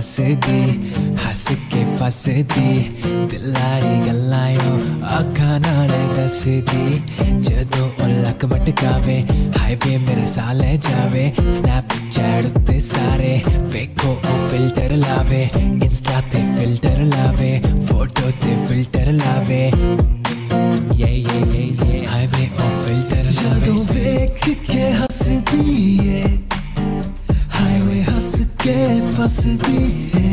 हंस दी हंस के फस दी दिलाई गलायो अखा नाल दस दी जदों ओ लक मटकावे, हाईवे मेरे साले जावे। स्नैप चैट उत्ते सारे, वेखो ओ फ़िल्टर लावे। इंस्टा ते फ़िल्टर लावे, फ़ोटो ते फ़िल्टर लावे। ये ये ये ये हाईवे ओ फ़िल्टर जदों वेख के हंस दी हाईवे हंस के फसती है।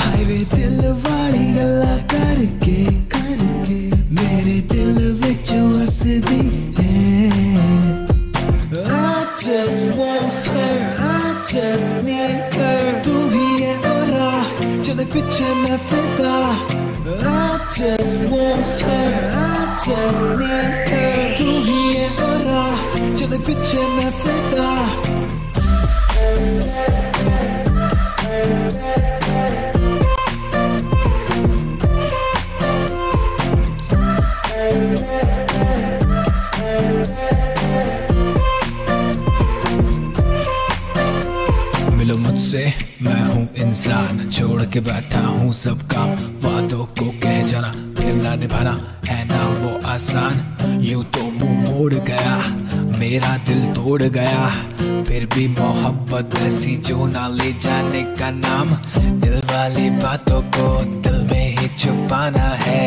हाईवे दिल वाली गला करके करके। मेरे दिल बिच हसदी है। I just want her, I just need her तू ही है और जेदे पीछे मैं फिदा। I just want her, I just need her तू ही है और जेदे पीछे मैं फिदा। मिलो मुझसे। मैं हूँ इंसान, छोड़ के बैठा हूँ सब काम। वादों को कह जाना फिर ना निभाना है ना वो आसान। यूँ तो मुँह मोड़ गया, मेरा दिल तोड़ गया। फिर भी मोहब्बत ऐसी जो ना ले जाने का नाम। दिल वाली बातों को दिल में ही छुपाना है।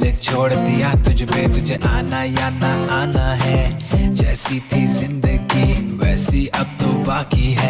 ले छोड़ दिया तुझ पे, तुझे आना या ना आना है। जैसी थी ज़िंदगी, वैसी अब तो बाकी है।